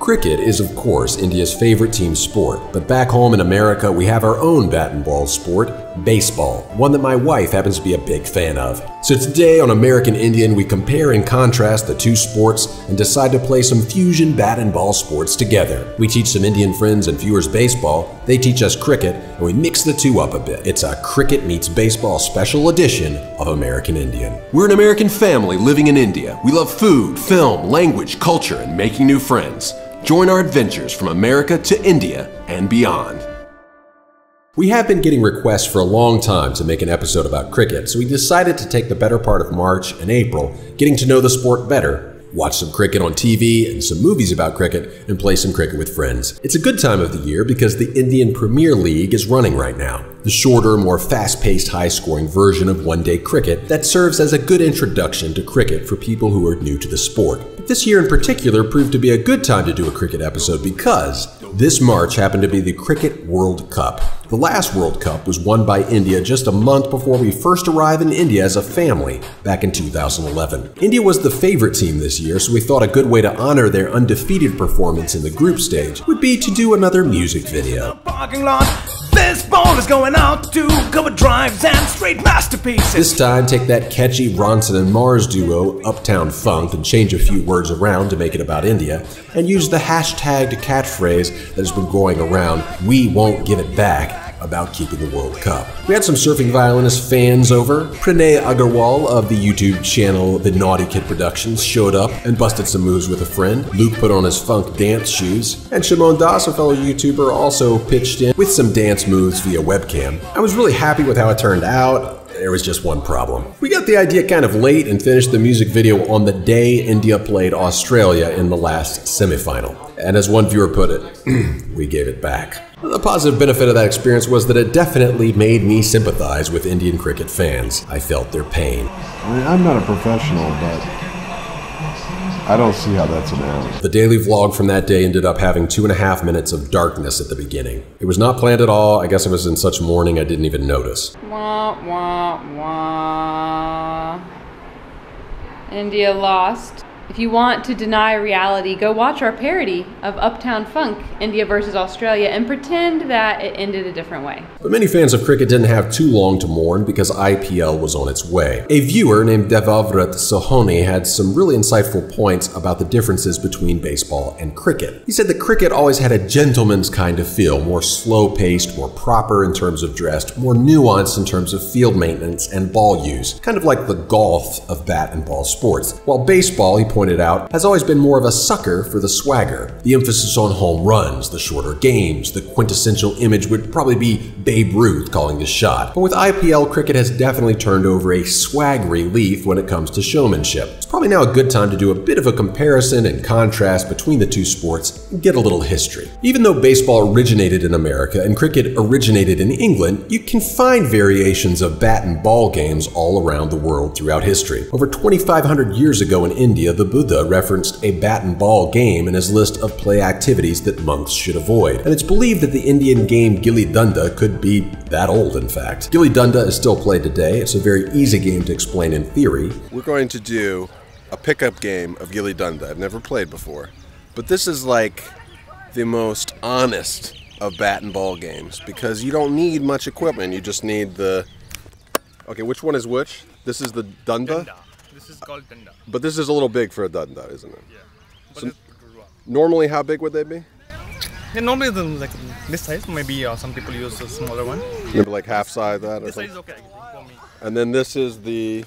Cricket is, of course, India's favorite team sport, but back home in America, we have our own bat and ball sport, baseball, one that my wife happens to be a big fan of. So today on American Indian, we compare and contrast the two sports and decide to play some fusion bat and ball sports together. We teach some Indian friends and viewers baseball, they teach us cricket, and we mix the two up a bit. It's a cricket meets baseball special edition of American Indian. We're an American family living in India. We love food, film, language, culture, and making new friends. Join our adventures from America to India and beyond. We have been getting requests for a long time to make an episode about cricket, so we decided to take the better part of March and April getting to know the sport better watch some cricket on TV and some movies about cricket, and play some cricket with friends. It's a good time of the year because the Indian Premier League is running right now. The shorter, more fast paced, high scoring version of one day cricket that serves as a good introduction to cricket for people who are new to the sport. But this year in particular proved to be a good time to do a cricket episode because this March happened to be the Cricket World Cup. The last World Cup was won by India just a month before we first arrived in India as a family back in 2011. India was the favorite team this year, so we thought a good way to honor their undefeated performance in the group stage would be to do another music video. This ball is going out to cover drives and straight masterpieces. This time, take that catchy Ronson and Mars duo, Uptown Funk, and change a few words around to make it about India, and use the hashtagged catchphrase that has been going around, We Won't Give It Back, about keeping the World Cup. We had some surfing violinist fans over. Pranay Agarwal of the YouTube channel The Naughty Kid Productions showed up and busted some moves with a friend. Luke put on his funk dance shoes. And Shimon Das, a fellow YouTuber, also pitched in with some dance moves via webcam. I was really happy with how it turned out. There was just one problem. We got the idea kind of late and finished the music video on the day India played Australia in the last semifinal. And as one viewer put it, we gave it back. The positive benefit of that experience was that it definitely made me sympathize with Indian cricket fans. I felt their pain. I mean, I'm not a professional, but I don't see how that's an out. The daily vlog from that day ended up having two and a half minutes of darkness at the beginning. It was not planned at all. I guess I was in such mourning I didn't even notice. Wah, wah, wah. India lost. If you want to deny reality, go watch our parody of Uptown Funk, India versus Australia, and pretend that it ended a different way. But many fans of cricket didn't have too long to mourn because IPL was on its way. A viewer named Devavrat Sohoni had some really insightful points about the differences between baseball and cricket. He said that cricket always had a gentleman's kind of feel, more slow paced, more proper in terms of dress, more nuanced in terms of field maintenance and ball use, kind of like the golf of bat and ball sports. While baseball, he pointed out, has always been more of a sucker for the swagger. The emphasis on home runs, the shorter games, the quintessential image would probably be Babe Ruth calling the shot. But with IPL, cricket has definitely turned over a swaggery leaf when it comes to showmanship. Probably now a good time to do a bit of a comparison and contrast between the two sports and get a little history. Even though baseball originated in America and cricket originated in England, you can find variations of bat and ball games all around the world throughout history. Over 2,500 years ago in India, the Buddha referenced a bat and ball game in his list of play activities that monks should avoid. And it's believed that the Indian game Gilli Dunda could be that old, in fact. Gilli Dunda is still played today. It's a very easy game to explain in theory. We're going to do a pickup game of Gilli Dunda. I've never played before. But this is like the most honest of bat and ball games because you don't need much equipment. You just need the. Okay, which one is which? This is the Dunda? Dunda. This is called Dunda. But this is a little big for a Dunda, isn't it? Yeah. But So-. Normally, how big would they be? Yeah, normally the, like this size. Maybe uh, some people use a smaller one. Maybe like half size that or This size something? is okay for me. And then this is the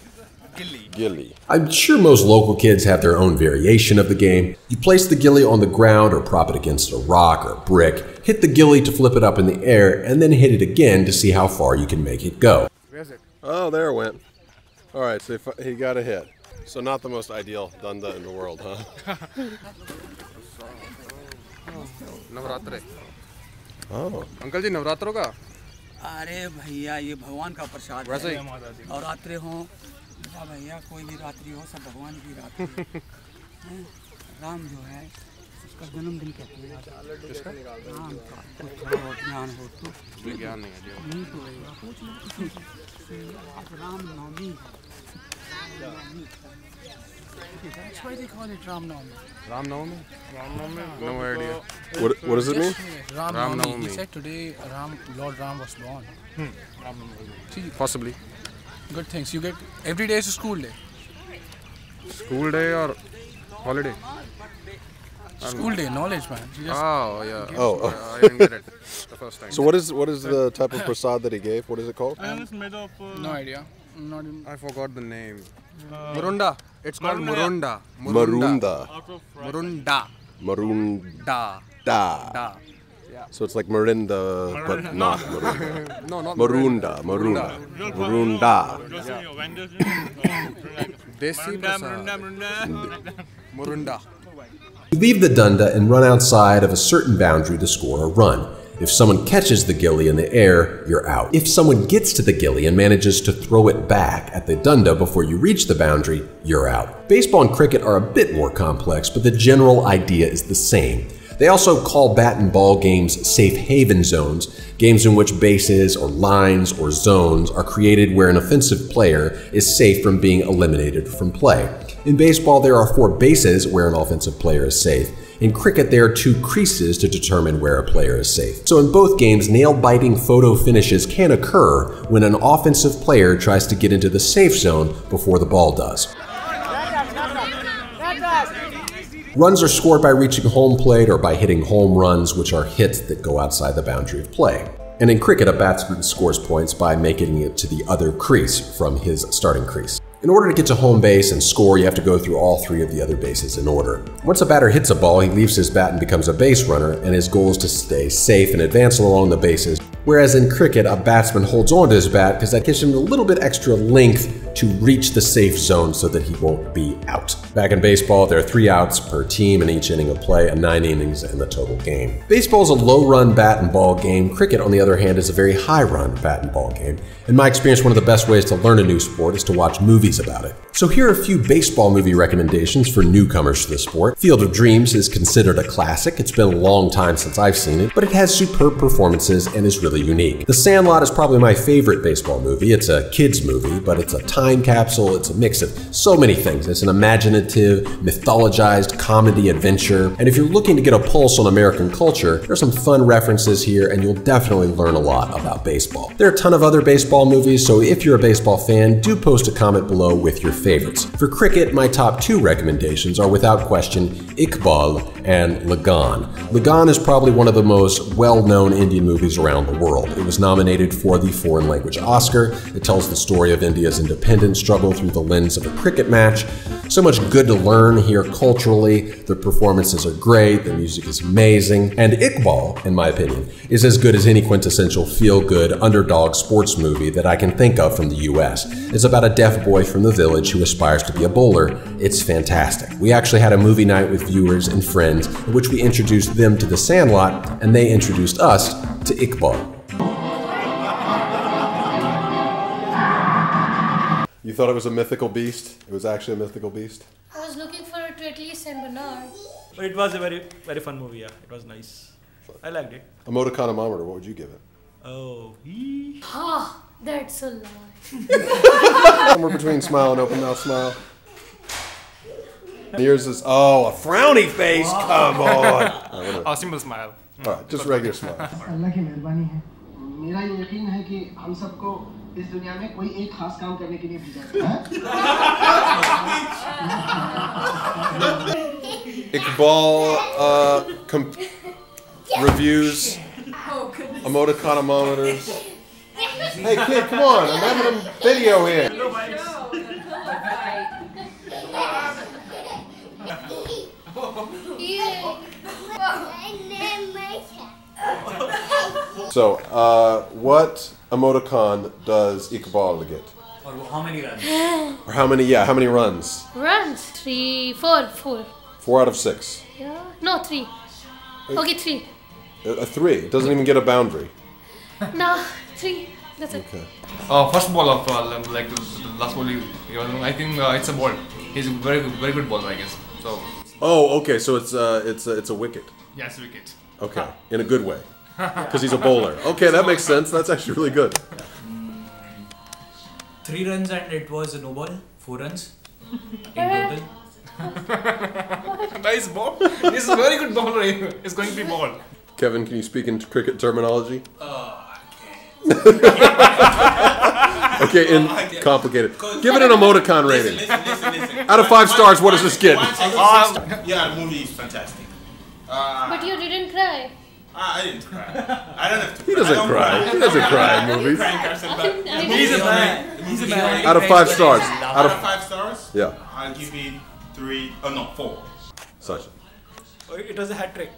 Gilly. Gilly. I'm sure most local kids have their own variation of the game. You place the gilly on the ground or prop it against a rock or a brick, hit the gilly to flip it up in the air, and then hit it again to see how far you can make it go. Oh, there it went. All right, so if- he got a hit. So not the most ideal Dunda in the world, huh? Navratre Oh. Uncle ji नवरात्रों का अरे भैया ये भगवान का प्रसाद वैसे ही है और रात्रि हो या भैया कोई भी रात्रि हो सब भगवान की रात्रि राम जो है उसका जन्मदिन कहते हैं राम का कुछ थोड़ा बहुत ज्ञान हो तो ज्ञान नहीं है तो पूछ लो आज राम नवमी है राम नवमी है। That's why they call it Ram Navami. Ram Navami? Ram Navami? No idea. What what does it mean? Ram, Ram Navami. He said today Ram, Lord Ram was born. Hmm. Ram Navami. Possibly. Good things. You get every day is a school day. School day or holiday? School day, knowledge, man. Just, Oh, yeah. Oh, oh. I didn't get it the first time. So what is what is the type of prasad that he gave? What is it called? no idea. Not in, I forgot the name. Murunda. It's called Murunda. Marunda. Murunda. Marunda. Da. Da. So it's like Mirinda, but not Marunda. No, not Marunda. Marunda. Marunda. Desi Prasad. Murunda. You leave the dunda and run outside of a certain boundary to score a run. If someone catches the gilly in the air, you're out. If someone gets to the gilly and manages to throw it back at the dunda before you reach the boundary, you're out. Baseball and cricket are a bit more complex, but the general idea is the same. They also call bat and ball games safe haven zones, games in which bases or lines or zones are created where an offensive player is safe from being eliminated from play. In baseball, there are four bases where an offensive player is safe. In cricket, there are two creases to determine where a player is safe. So in both games, nail-biting photo finishes can occur when an offensive player tries to get into the safe zone before the ball does. Runs are scored by reaching home plate or by hitting home runs, which are hits that go outside the boundary of play. And in cricket, a batsman scores points by making it to the other crease from his starting crease. In order to get to home base and score, you have to go through all three of the other bases in order. Once a batter hits a ball, he leaves his bat and becomes a base runner, and his goal is to stay safe and advance along the bases. Whereas in cricket, a batsman holds on to his bat because that gives him a little bit extra length to reach the safe zone so that he won't be out. Back in baseball, there are three outs per team in each inning of play and nine innings in the total game. Baseball is a low run bat and ball game. Cricket, on the other hand, is a very high run bat and ball game. In my experience, one of the best ways to learn a new sport is to watch movies about it. So here are a few baseball movie recommendations for newcomers to the sport. Field of Dreams is considered a classic. It's been a long time since I've seen it, but it has superb performances and is really unique. The Sandlot is probably my favorite baseball movie. It's a kids movie, but it's a time capsule. It's a mix of so many things. It's an imaginative, mythologized comedy adventure. And if you're looking to get a pulse on American culture, there's some fun references here and you'll definitely learn a lot about baseball. There are a ton of other baseball movies, so if you're a baseball fan, do post a comment below with your favorites. For cricket, my top two recommendations are without question Iqbal and Lagaan. Lagaan is probably one of the most well-known Indian movies around the world. It was nominated for the Foreign Language Oscar. It tells the story of India's independence struggle through the lens of a cricket match. So much good to learn here culturally. The performances are great, the music is amazing, and Iqbal, in my opinion, is as good as any quintessential feel-good underdog sports movie that I can think of from the US. It's about a deaf boy from the village who aspires to be a bowler. It's fantastic. We actually had a movie night with viewers and friends in which we introduced them to The Sandlot and they introduced us to Iqbal. You thought it was a mythical beast? It was actually a mythical beast? I was looking forward to at least Saint Bernard. But it was a very, very fun movie. Yeah, it was nice. I liked it. Emoticon-o-mometer, what would you give it? Oh, Ah, that's a lie. Somewhere between smile and open mouth smile. Yours is, oh, a frowny face, come on. All right, whatever. A simple smile. All right, just regular smile. अल्लाह की मेहरबानी है मेरा ये यकीन है कि हम सबको इस दुनिया में कोई एक खास काम करने के लिए भेजा गया है Iqbal uh, com- reviews emoticon-o-mometers. Hey kid, come on, I'm having a video here. So, uh, what emoticon does Iqbal get? Or how many runs? Or how many, yeah, how many runs? Runs. Three, four, four. Four out of six. Yeah. No, three. Okay, three. A, a three. It doesn't even get a boundary. No, three. That's it. Okay. Uh, first ball of uh, like the, the last ball, he, he was, I think uh, it's a ball. He's a very very good bowler, I guess. So Oh, okay. So it's uh, it's a, it's a wicket. yes, wicket. Okay, in a good way, because he's a bowler. Okay, that makes sense. That's actually really good. Three runs and it was a no ball. Four runs in total. nice ball. This is a very good ball. It's going to be ball. Kevin, can you speak in cricket terminology? okay, in complicated. Give it an emoticon rating. Out of five stars, what does this get? yeah, the movie is fantastic. Uh, But you didn't cry. I, I didn't cry. I don't have to. He doesn't I cry. He doesn't cry in movies. didn't cry in Carson, but I the didn't- He's a is man. amazing. The movie is amazing. Out of five stars. Out Out of of five stars, Yeah. I'll give it three. Oh no, four. Such. Oh, It was a hat trick.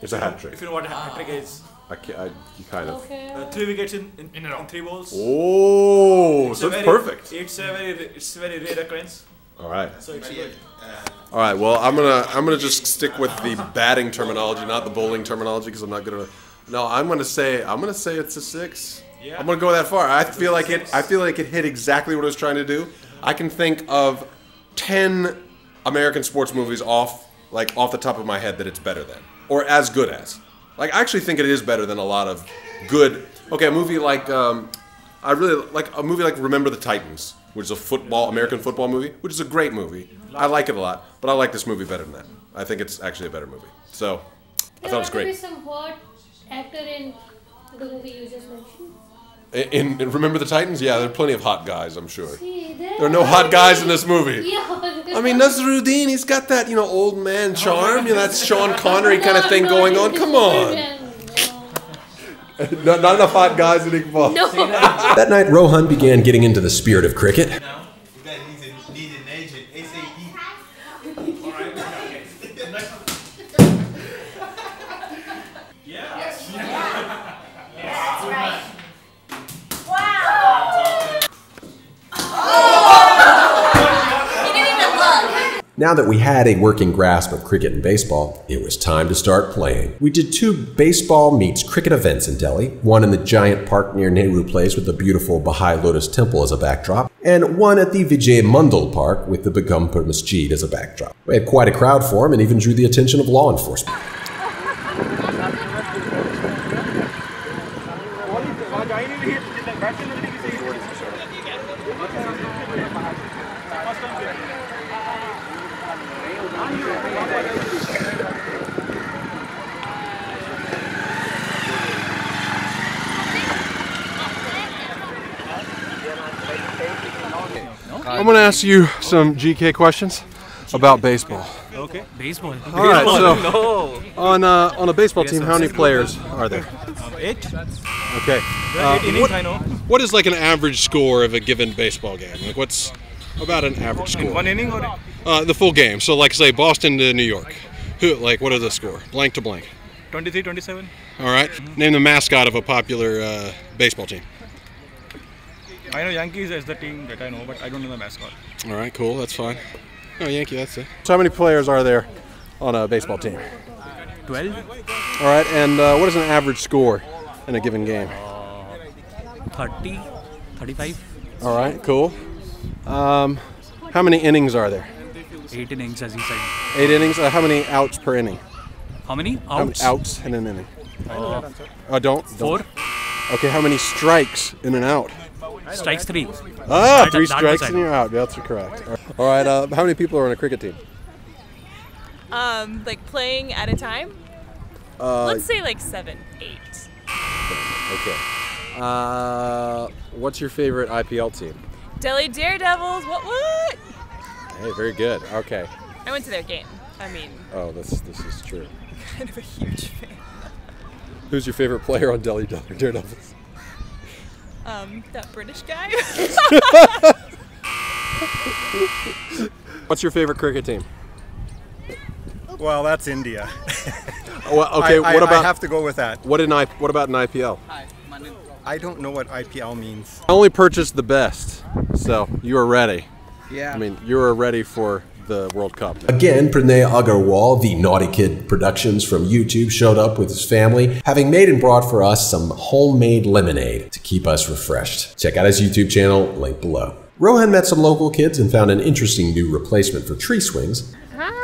It's a hat trick. If you know what a hat trick is. I, can't, I you kind of. Uh, three wickets in, in, in, three balls. Oh, It's so it's very- perfect. It's a very it's a very rare occurrence. All right. So it's good. All right. Well, I'm gonna I'm gonna just stick with the batting terminology, not the bowling terminology, because I'm not gonna. No, I'm gonna say I'm gonna say it's a six. Yeah. I'm gonna go that far. I feel like it. I feel like it hit exactly what I was trying to do. I can think of ten American sports movies off like off the top of my head that it's better than or as good as. Like I actually think it is better than a lot of good. Okay, a movie like um, I really like a movie like Remember the Titans, which is a football American football movie, which is a great movie. I like it a lot, but I like this movie better than that. I think it's actually a better movie. So I thought it was great. is some hot actor in the movie you just mentioned. In, in Remember the Titans, yeah, there are plenty of hot guys, I'm sure. See, There are no hot guys in this movie. Yeah. I mean, Naseeruddin, he's got that, you know, old man oh, charm, you know, that Sean Connery kind of thing going on. Come on. not, not enough hot guys in Iqbal. No. That night, Rohan began getting into the spirit of cricket. You guys need, to, need an agent ASAP. Now that we had a working grasp of cricket and baseball, it was time to start playing. We did two baseball meets cricket events in Delhi, one in the giant park near Nehru Place with the beautiful Baha'i Lotus Temple as a backdrop, and one at the Vijay Mandal Park with the Begumpur Masjid as a backdrop. We had quite a crowd for him and even drew the attention of law enforcement. I'm going to ask you some GK questions about baseball. Okay. Baseball. All right, so no. on uh, on a baseball team, how many players are there? Um, eight. Okay. Uh, eight innings, what, I know. what is like an average score of a given baseball game? Like what's about an average In score? one inning or Uh, the full game. So like say Boston to New York. Who like what are the score? Blank to blank. 23, 27. All right. Name the mascot of a popular uh, baseball team. I know Yankees is the team that I know, but I don't know the mascot. All right, cool. That's fine. Oh, Yankee, that's it. So how many players are there on a baseball team? 12. All right, and uh, what is an average score in a given game? 30, 35. All right, cool. Um, how many innings are there? Eight innings, as you said. Eight innings. Uh, how many outs per inning? How many? outs? How many Outs? outs in an inning? Uh, Oh, don't. Four. don't. Okay, how many strikes in an out? Strikes three. Ah, That- three strikes and you're out. That's correct. All right. Uh, how many people are on a cricket team? Um, like playing at a time? Uh, Let's say like seven, eight. Okay. Uh, what's your favorite IPL team? Delhi Daredevils. What? What? Hey, very good. Okay. I went to their game. I mean, Oh, this this is true. kind of a huge fan. Who's your favorite player on Delhi Daredevils? Um, that British guy. What's your favorite cricket team? Well, that's India. Oh, well, okay, I, I- what about- I have to go with that. What in I, What about an IPL? I don't know what IPL means. I only purchased the best, so you are ready. Yeah. I mean, you are ready for the World Cup. Again, Pranay Agarwal, the Naughty Kid Productions from YouTube, showed up with his family, having made and brought for us some homemade lemonade to keep us refreshed. Check out his YouTube channel, link below. Rohan met some local kids and found an interesting new replacement for tree swings. Hi.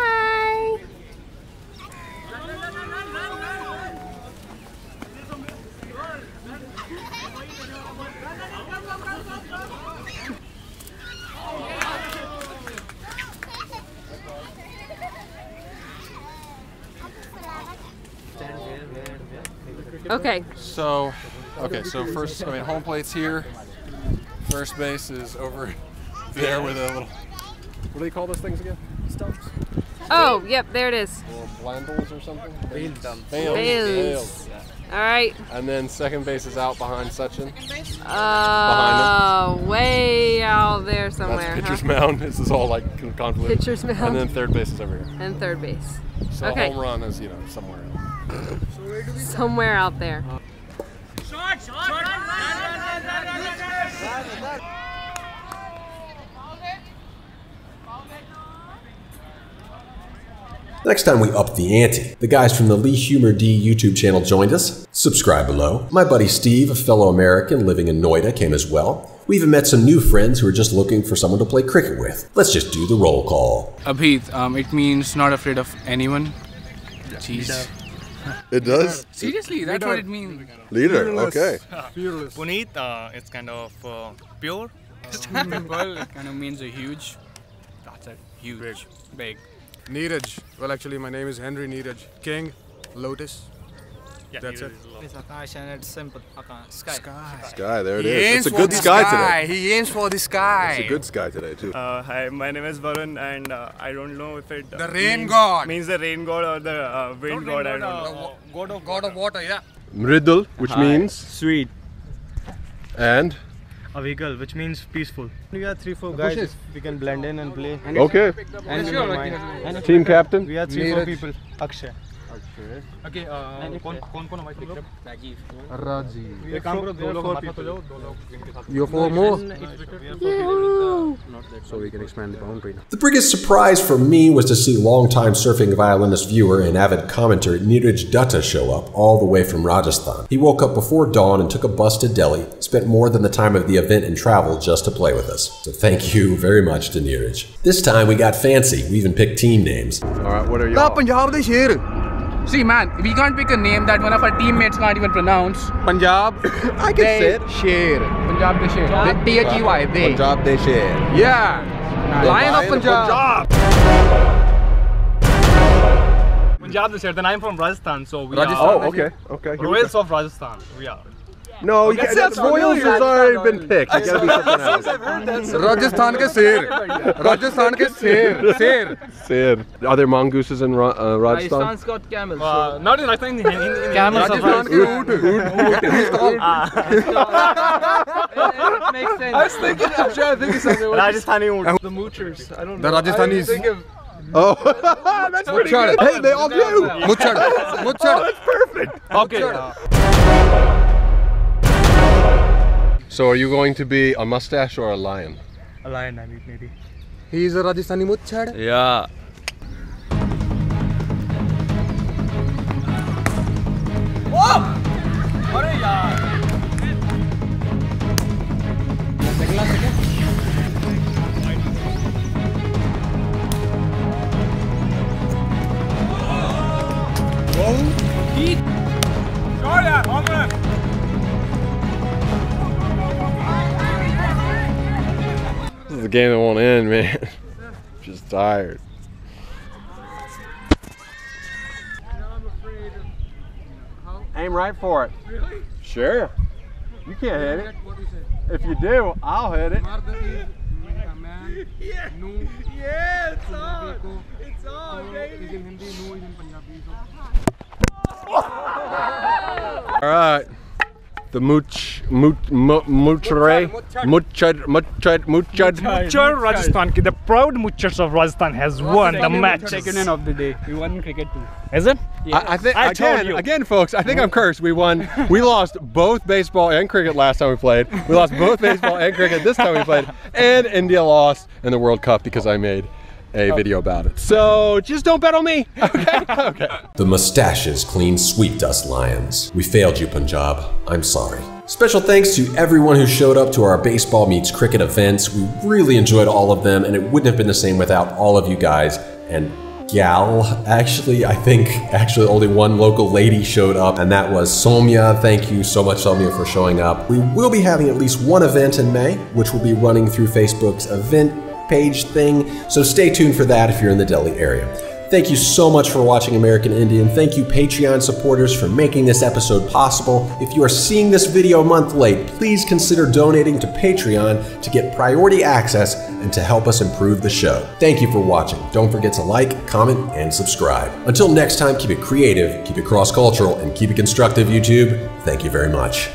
Okay. So, okay, so first, I mean, home plate's here. First base is over there with a little. What do they call those things again? Stumps. Oh, yep, there it is. Little blandles or something. Bails. Bails. Bails. All right. And then second base is out behind Sachin. Uh, way out there somewhere. That's pitcher's huh? mound. This is all like con- convoluted. Pitcher's mound. And then third base is over here. And third base. So okay. home run is you know somewhere. else. Somewhere out there. Next time we upped the ante, the guys from the Lee Humour Dee YouTube channel joined us. Subscribe below. My buddy Steve, a fellow American living in Noida, came as well. We even met some new friends who are just looking for someone to play cricket with. Let's just do the roll call. Abhit, um, it means not afraid of anyone. Jeez. It does? Seriously, that's what it means. Leader, okay. Fearless. Puneet, uh, it's kind of uh, pure. well, it kind of means a huge. That's it. Huge. Big. Neeraj. Well, actually, my name is Henry Neeraj. King, Lotus. Yeah, That's it. It's Akash and it's simple. Akash. Sky. Sky. Sky, there it He is. It's a good sky, sky. today. He aims for the sky. It's a good sky today, too. Uh, hi, my name is Varun, and uh, I don't know if it uh, The rain means, god. means the rain god or the uh, wind god. I don't know. God of God of water, yeah. Mridul, which Hi. means sweet. and A vehicle, which means peaceful. We are three, four guys. bushes. We can blend in and play. Okay. And we Sure, don't like, mind. uh, And Team captain? We are three, four people. Akshay. Okay, uh, कौन कौन कौन हमारे group Rajiv Rajiv एक काम करो दो लोग हमारे साथ हो जाओ दो लोग इनके साथ You have four more? So we can expand the boundary now. The biggest surprise for me was to see longtime surfing violinist viewer and avid commenter Neeraj Dutta show up all the way from Rajasthan. He woke up before dawn and took a bus to Delhi, spent more than the time of the event and travel just to play with us. So thank you very much to Neeraj. This time we got fancy. We even picked team names. All right, what are The Punjab the Sher. See, man, we can't pick a name that one of our teammates can't even pronounce. Punjab. I can say it. Sher. Punjab the Sher. T H E Y. They. Punjab they share. Yeah. Lion of Punjab. Punjab is here. Then I'm from Rajasthan, so we Rajasthan, are. Oh, okay, okay. We Royals go. of Rajasthan. We are. No, you That can't, sounds Royals familiar. has already been picked. You gotta be something else. Rajasthan ke Sher. Rajasthan ke Sher. Sher. Sid. Are there mongooses in Ra- uh, Rajasthan? Rajasthan's got camels. Uh, not in Rajasthan. In, in, in, in Camels of Rajasthan. Rajasthan. Ah. makes sense. I was thinking, I'm trying to think of something. Rajasthani oud. The moochers. I don't The know. I Rajastanis. think of Oh, that's pretty Muchad. good. Hey, they all do. Muchad. Muchad. Oh, that's perfect. Okay. So, are you going to be a mustache or a lion? A lion, I mean, maybe. He is a Rajasthani Muchad. Yeah. अरे This the game that won't end, man. Just tired. Aim right for it. Really? Sure. You can't hit it. If you do, I'll hit it. Yeah. Yeah, it's on. It's on, baby. All right. The mooch, mooch, mo- moochre, moochad, moochad, moochad. Muchar Rajasthan, ki- the proud Muchars of Rajasthan has won the match. Second of the day. We won cricket too. Is it? I, I think I told again, you. again, folks. I think I'm cursed. We won. We lost both baseball and cricket last time we played. We lost both baseball and cricket this time we played, and India lost in the World Cup because I made a oh. video about it. So just don't bet on me. Okay. okay. The mustaches clean sweet dust lions. We failed you, Punjab. I'm sorry. Special thanks to everyone who showed up to our baseball meets cricket events. We really enjoyed all of them, and it wouldn't have been the same without all of you guys and gal. Actually, I think actually only one local lady showed up, and that was Somya. Thank you so much, Somya, for showing up. We will be having at least one event in May, which will be running through Facebook's event page thing, so stay tuned for that if you're in the Delhi area. Thank you so much for watching American Indian. Thank you, Patreon supporters, for making this episode possible. If you are seeing this video a month late, please consider donating to Patreon to get priority access and to help us improve the show. Thank you for watching. Don't forget to like, comment, and subscribe. Until next time, keep it creative, keep it cross cultural, and keep it constructive, YouTube. Thank you very much.